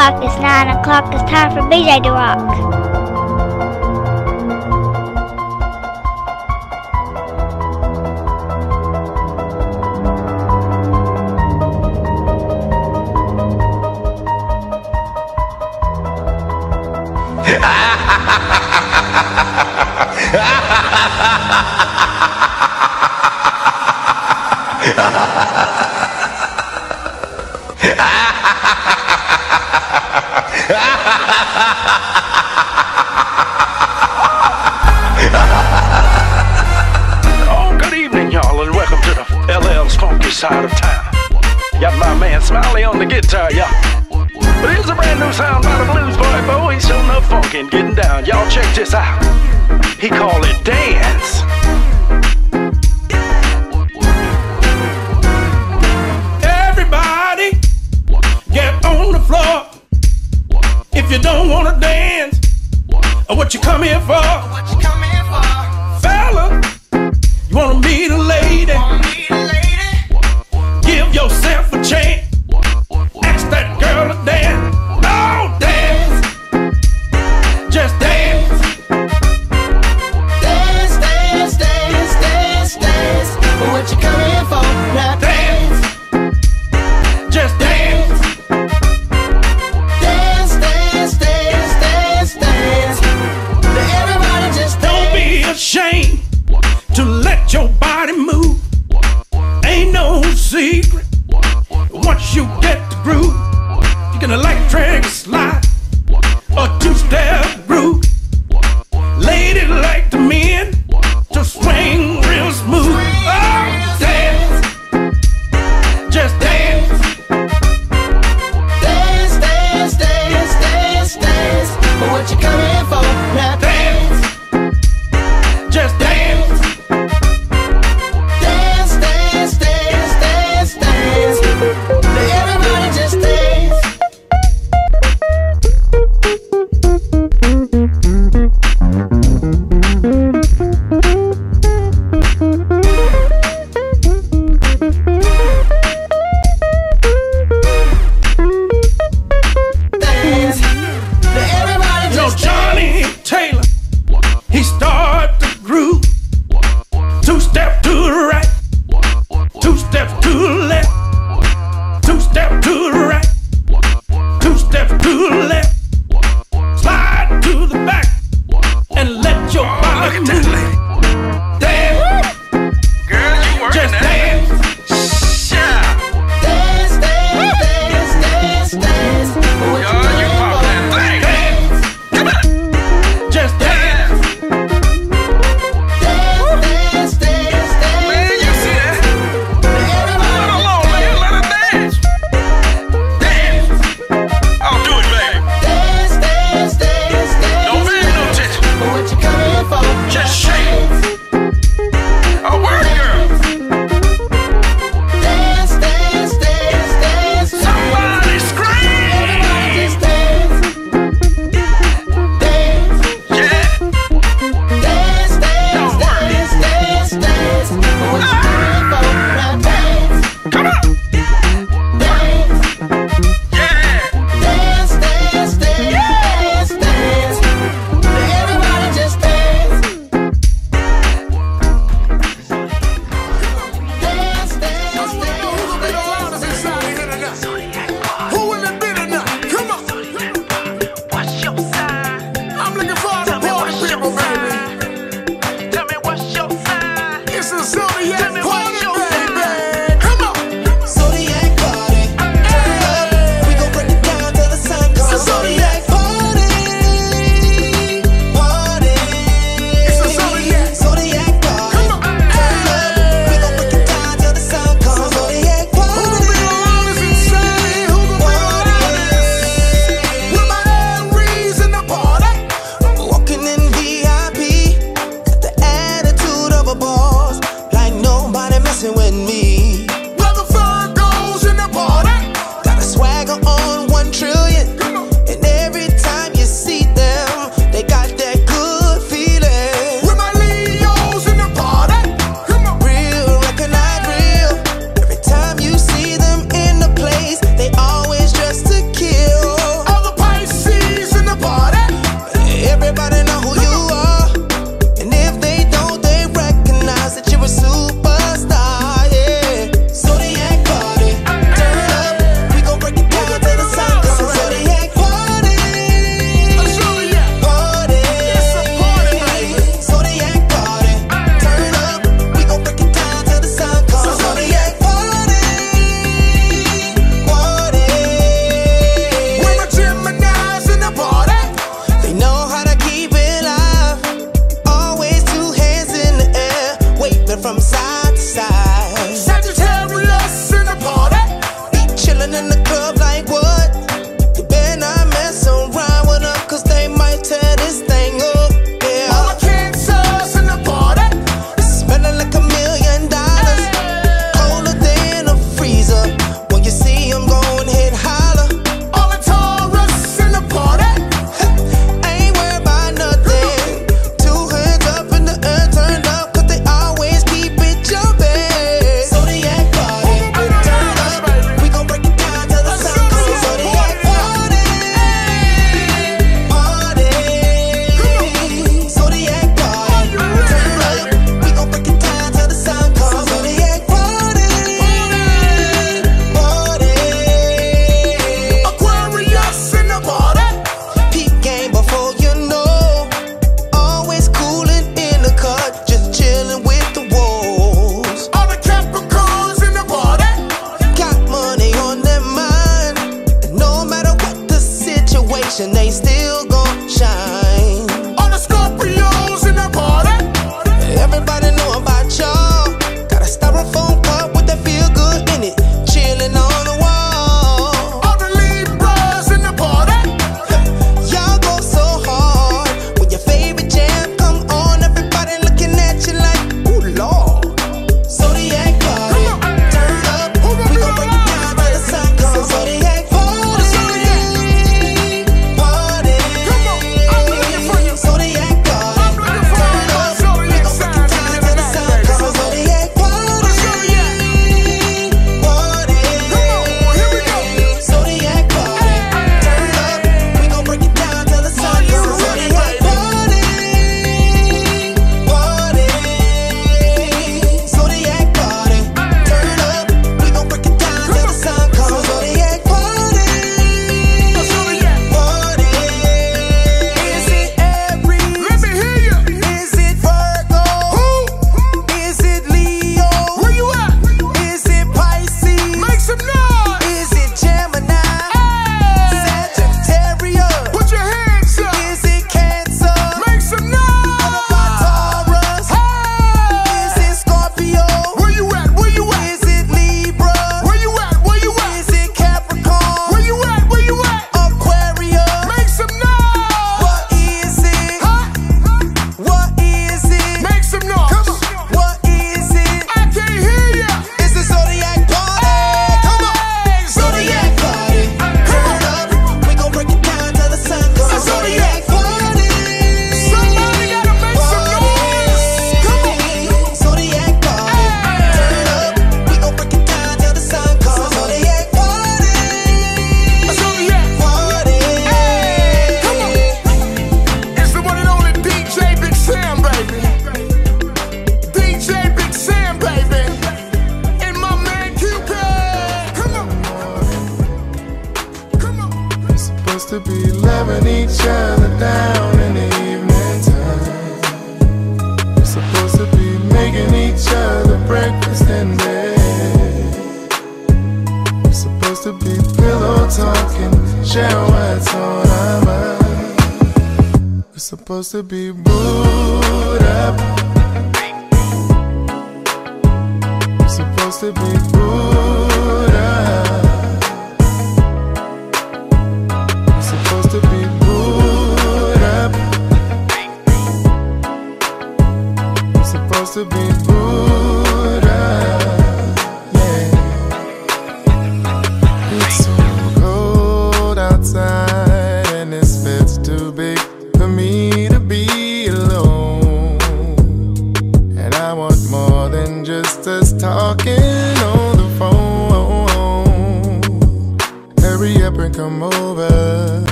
o'clock. It's 9 o'clock. It's time for BJ to rock.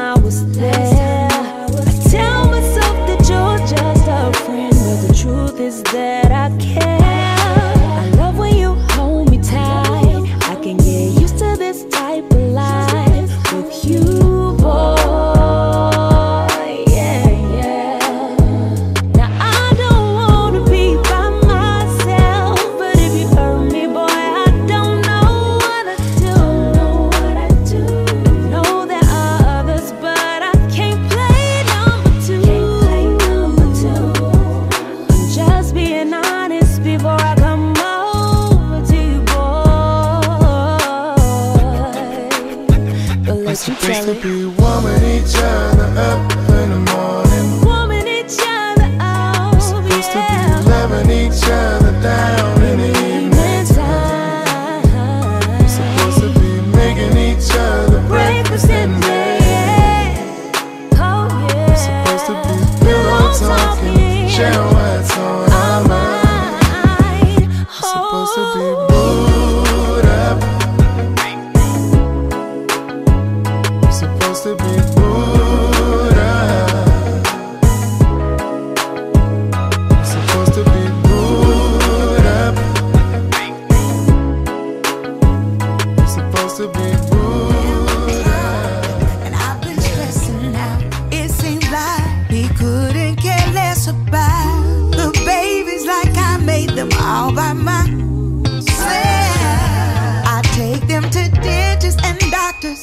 I was there.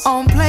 On play.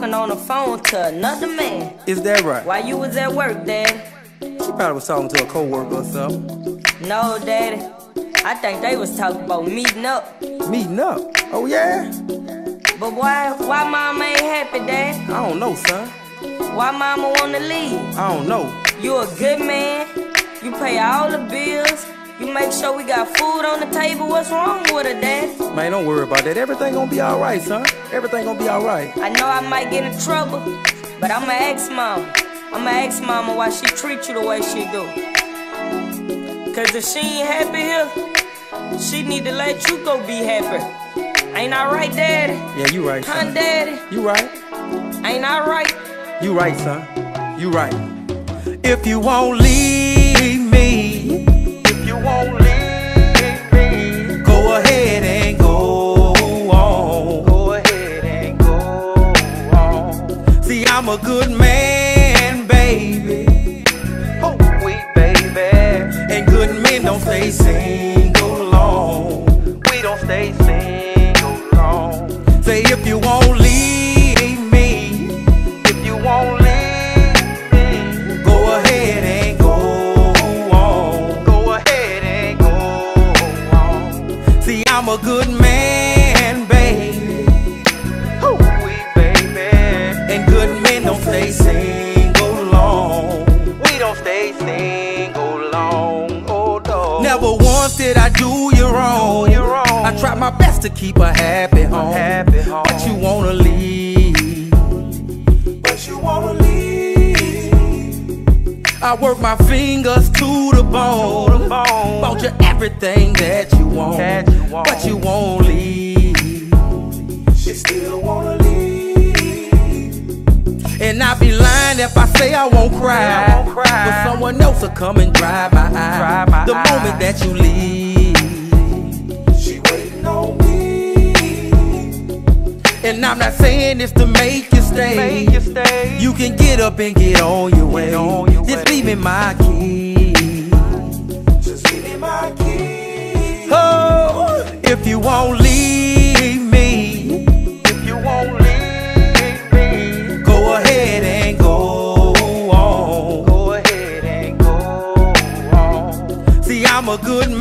talking on the phone to another man. Is that right? While you was at work, Daddy. She probably was talking to a co-worker or something. No, Daddy. I think they was talking about meeting up. Meeting up? Oh, yeah? But why, why Mama ain't happy, Dad? I don't know, son. Why Mama wanna leave? I don't know. You a good man. You pay all the bills. You make sure we got food on the table. What's wrong with her, Dad? Man, don't worry about that. Everything gonna be alright, son. Everything gonna be alright. I know I might get in trouble, but I'm an ex-mama. I'm an ex-mama why she treat you the way she do. Cause if she ain't happy here, she need to let you go be happy. Ain't I right, Daddy? Yeah, you right, son. Huh, Daddy? You right. Ain't I right? You right, son. You right. If you won't leave me go ahead and go on. Go ahead and go on. See, I'm a good man, baby. Oh, we baby. And good men don't stay single to keep a happy home. Happy home. But you wanna leave. But you wanna leave. I work my fingers to the bone. Bought you everything that you want. But you won't leave. You still wanna leave. And I'd be lying if I say I won't cry. But someone else will come and dry my eye. the moment that you leave. She waiting on me. And I'm not saying this to make you stay. You can get up and get on your way. Just leave me my key. Just give me my key. Oh, if you won't leave me, if you won't leave me, go ahead and go on. Go ahead and go on. See, I'm a good man,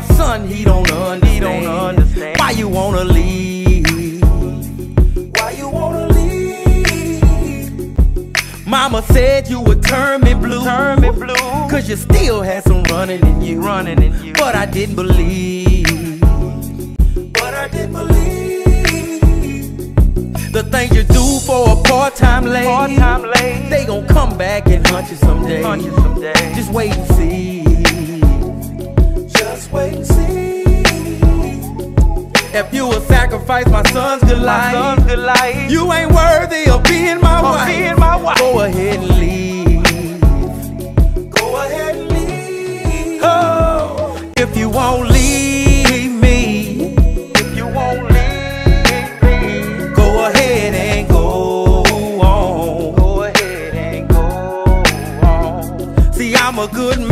my son, he don't understand. He don't understand. Why you wanna leave? Why you wanna leave? Mama said you would turn me blue. Turn me blue. Cause you still had some running in you. Running in you. But I didn't believe. But I didn't believe. The things you do for a part-time lady, part-time lady. they gon' come back and hunt you someday. Hunt you someday. Just wait and see. Just wait and see. If you will sacrifice my son's good life, son's good life, you ain't worthy of being my wife. Being my wife. Go ahead and leave. Go ahead and leave. Oh, if you won't leave me, if you won't leave me, go ahead and go on. Go ahead and go on. See, I'm a good man,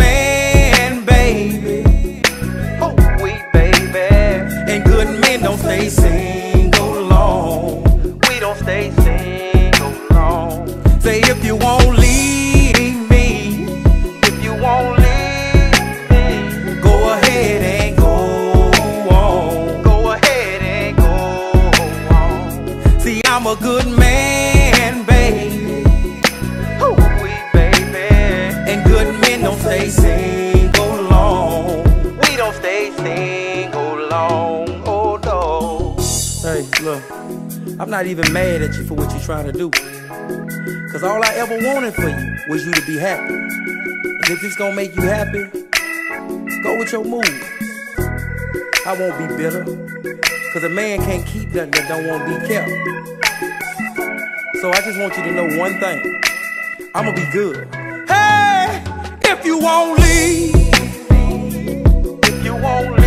not even mad at you for what you're trying to do. Cause all I ever wanted for you was you to be happy. And if it's gonna make you happy, go with your mood. I won't be bitter. Cause a man can't keep nothing that don't want to be kept. So I just want you to know one thing. I'ma be good. Hey, if you won't leave, if you won't leave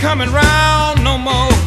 coming round no more.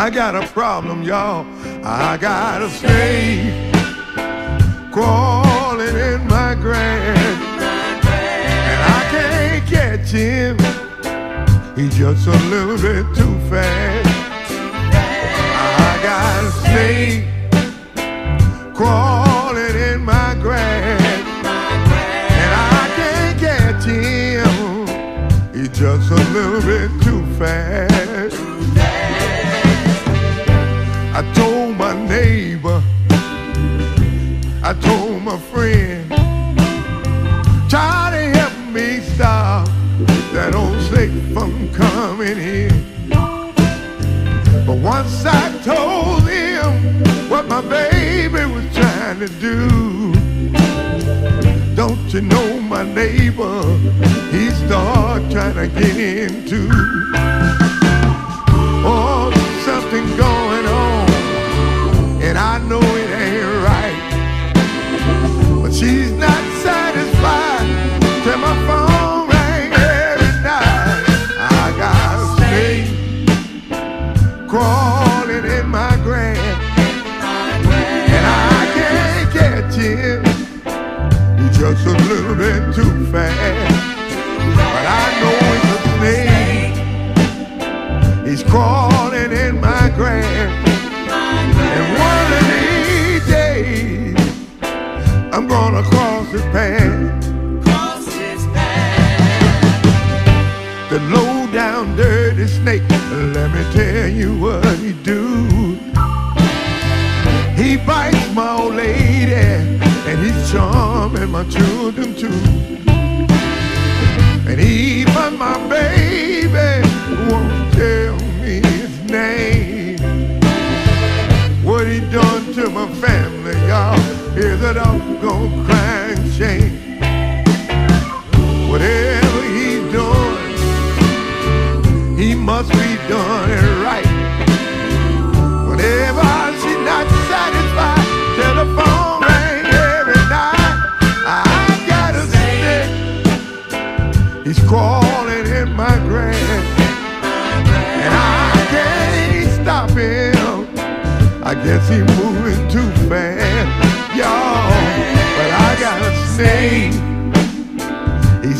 I got a problem, y'all. I got a snake crawling in my grass. And I can't catch him. He's just a little bit too fast. I got a snake crawling in my grass. And I can't catch him. He's just a little bit too fast. I told my friend, try to help me stop that old snake from coming in. But once I told him what my baby was trying to do, don't you know my neighbor, he started trying to get into I'm gonna cross his path. The low down dirty snake, let me tell you what he do. He bites my old lady, and he's charming my children too. And even my baby won't tell me his name. What he done to my family, y'all, is Whatever he's doing, he must be doing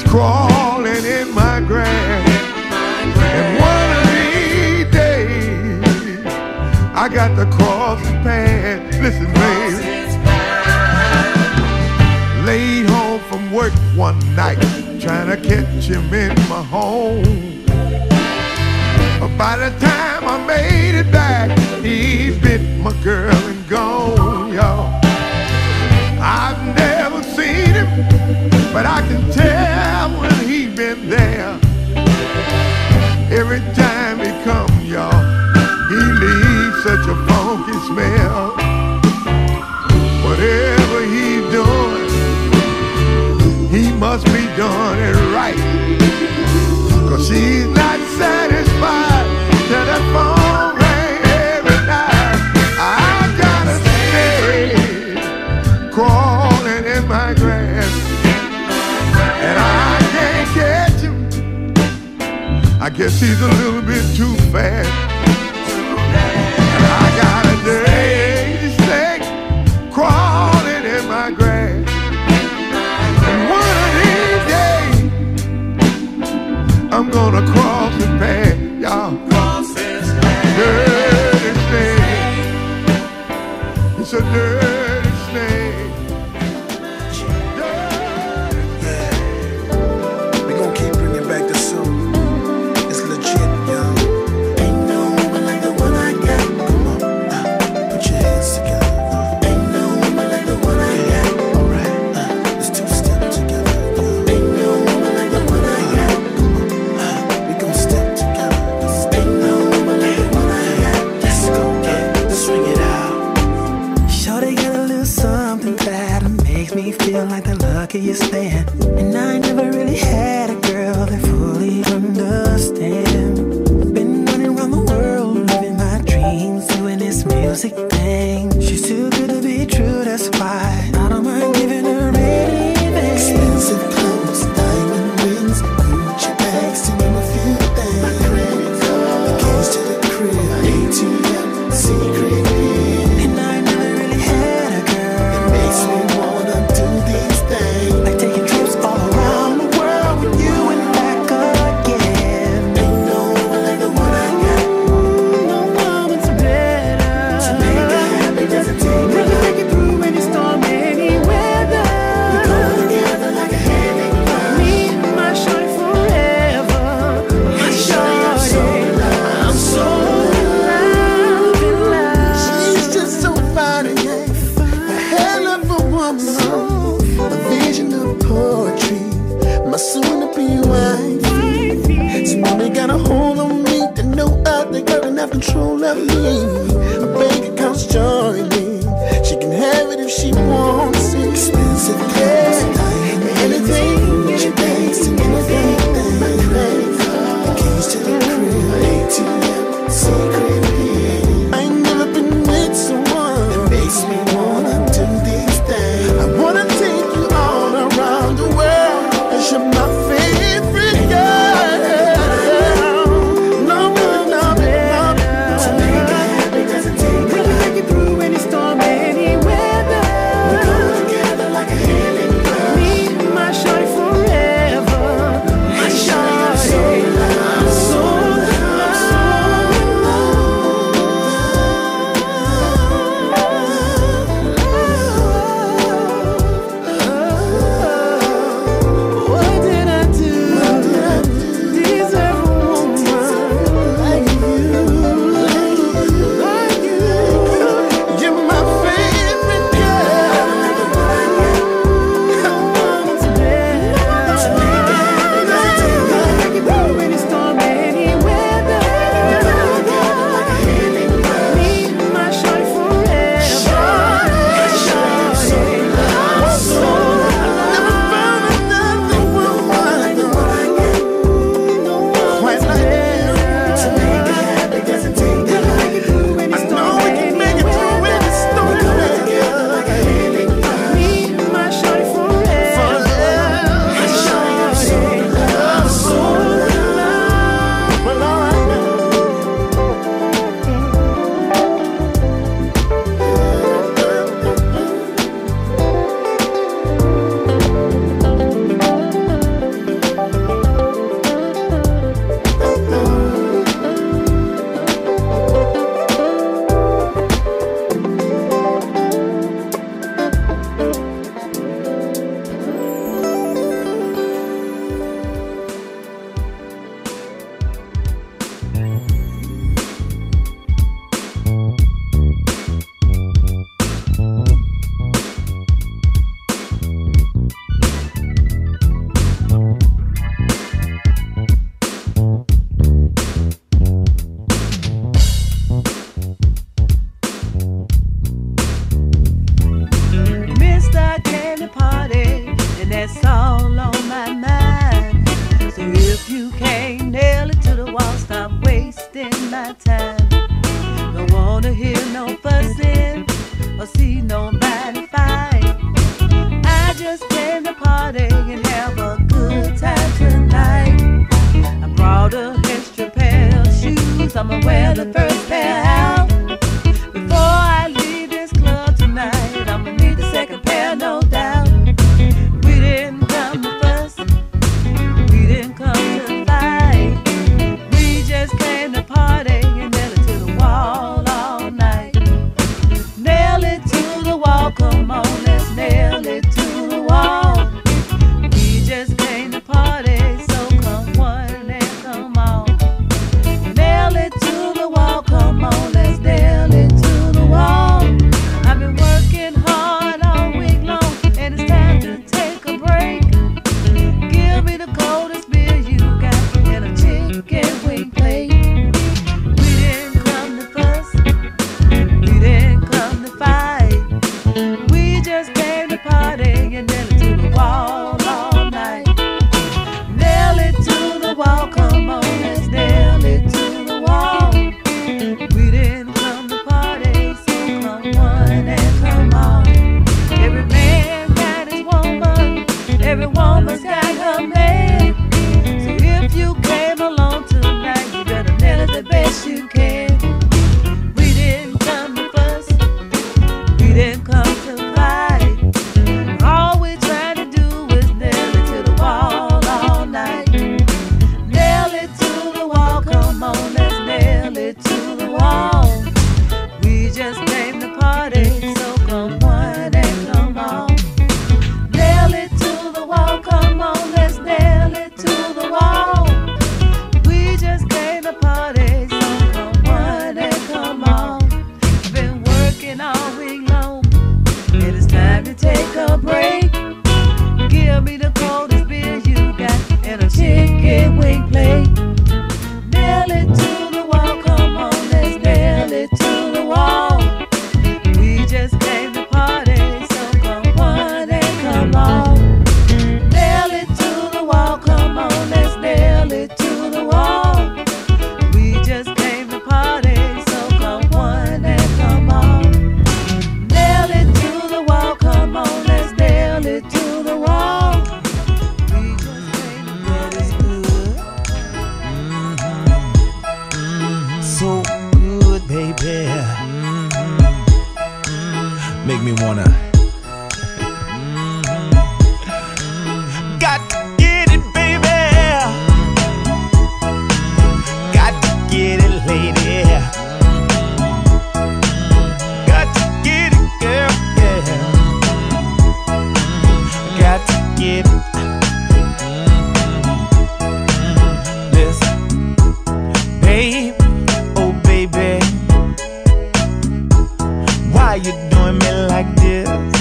crawling in my grass, and one of these days, I got to cross his path. Listen, baby. Laid home from work one night, trying to catch him in my home. But by the time I made it back, he bit my girl and gone, y'all. I've never seen him, but I can tell been there. Every time he come, y'all, he leaves such a funky smell. Wanna hear you doing me like this?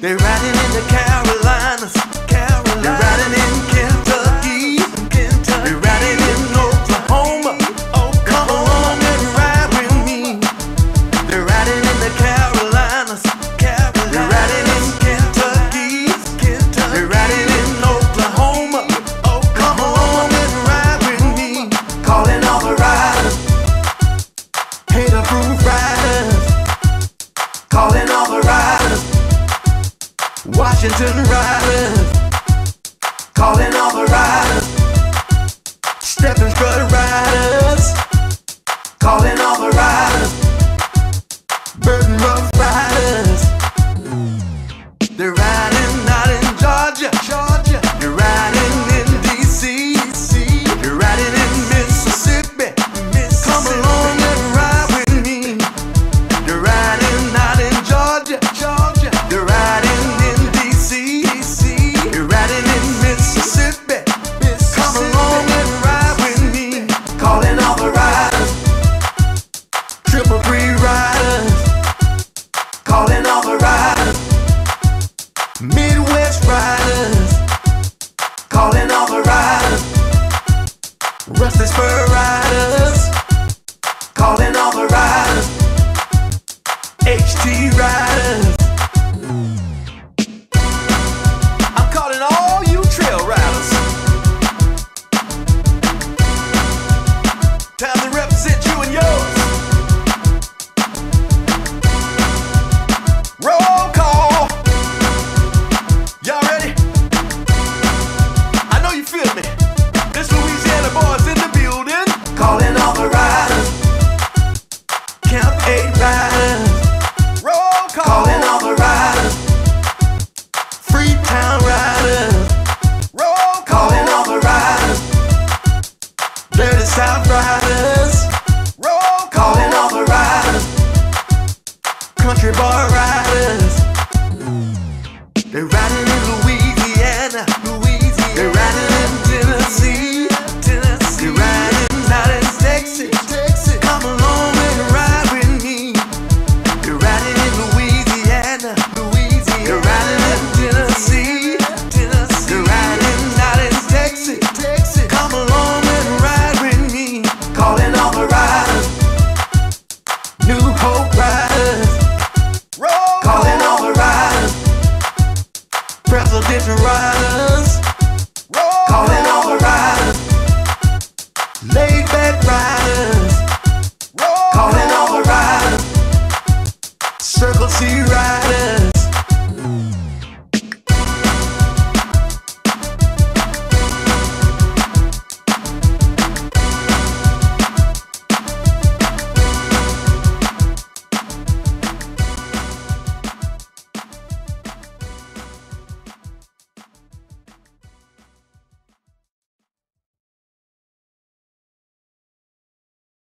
They're riding in the Carolinas.